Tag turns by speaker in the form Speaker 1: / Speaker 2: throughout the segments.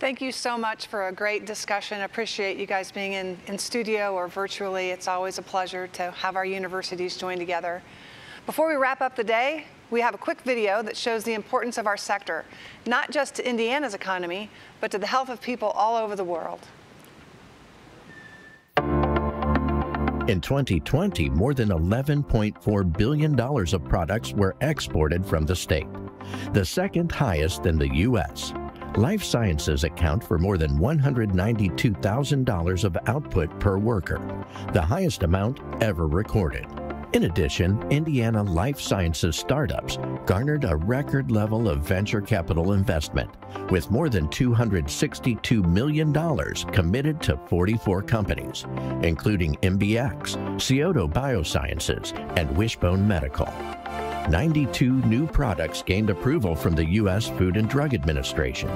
Speaker 1: Thank you so much for a great discussion. Appreciate you guys being in, in studio or virtually. It's always a pleasure to have our universities join together. Before we wrap up the day, we have a quick video that shows the importance of our sector, not just to Indiana's economy, but to the health of people all over the world.
Speaker 2: In 2020, more than $11.4 billion of products were exported from the state, the second highest in the U.S. Life sciences account for more than $192,000 of output per worker, the highest amount ever recorded. In addition, Indiana life sciences startups garnered a record level of venture capital investment, with more than $262 million committed to 44 companies, including MBX, Scioto Biosciences, and Wishbone Medical. 92 new products gained approval from the U.S. Food and Drug Administration.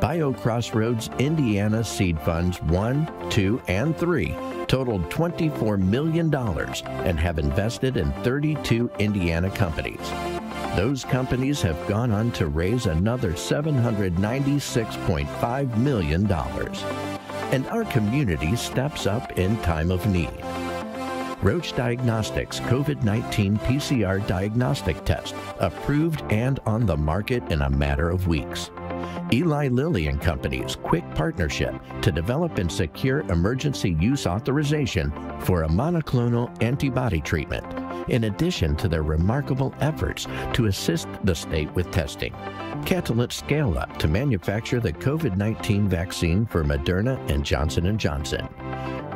Speaker 2: BioCrossroads Indiana Seed Funds 1, 2, and 3 totaled $24 million and have invested in 32 Indiana companies. Those companies have gone on to raise another $796.5 million. And our community steps up in time of need. Roche Diagnostics COVID 19 PCR diagnostic test, approved and on the market in a matter of weeks. Eli Lilly and Company's quick partnership to develop and secure emergency use authorization for a monoclonal antibody treatment, in addition to their remarkable efforts to assist the state with testing. Catalent scale up to manufacture the COVID-19 vaccine for Moderna and Johnson & Johnson.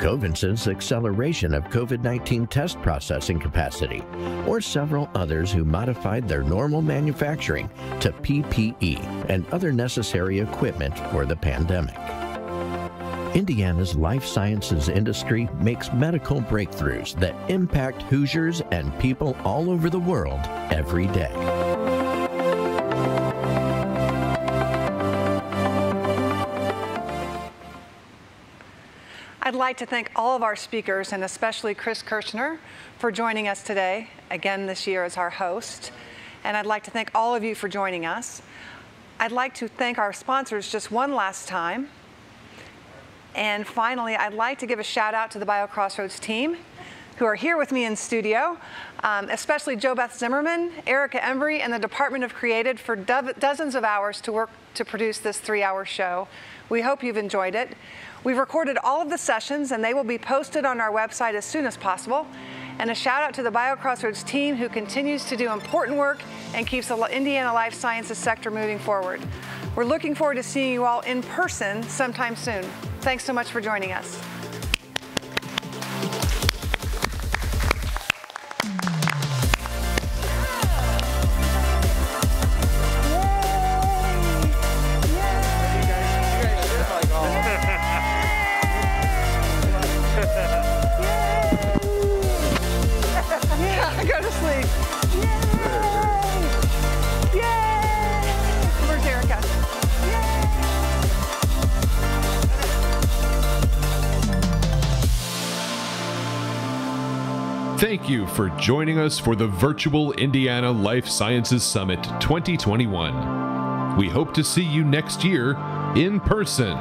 Speaker 2: Covance's acceleration of COVID 19 test processing capacity, or several others who modified their normal manufacturing to PPE and other necessary equipment for the pandemic. Indiana's life sciences industry makes medical breakthroughs that impact Hoosiers and people all over the world every day.
Speaker 1: Like to thank all of our speakers and especially Chris Kirchner for joining us today, again this year as our host. And I'd like to thank all of you for joining us. I'd like to thank our sponsors just one last time. And finally, I'd like to give a shout out to the BioCrossroads team who are here with me in studio, um, especially Joe Beth Zimmerman, Erica Embry, and the Department of Created for do dozens of hours to work to produce this three-hour show. We hope you've enjoyed it. We've recorded all of the sessions and they will be posted on our website as soon as possible. And a shout out to the BioCrossroads team who continues to do important work and keeps the Indiana life sciences sector moving forward. We're looking forward to seeing you all in person sometime soon. Thanks so much for joining us.
Speaker 3: Thank you for joining us for the virtual Indiana Life Sciences Summit 2021. We hope to see you next year in person.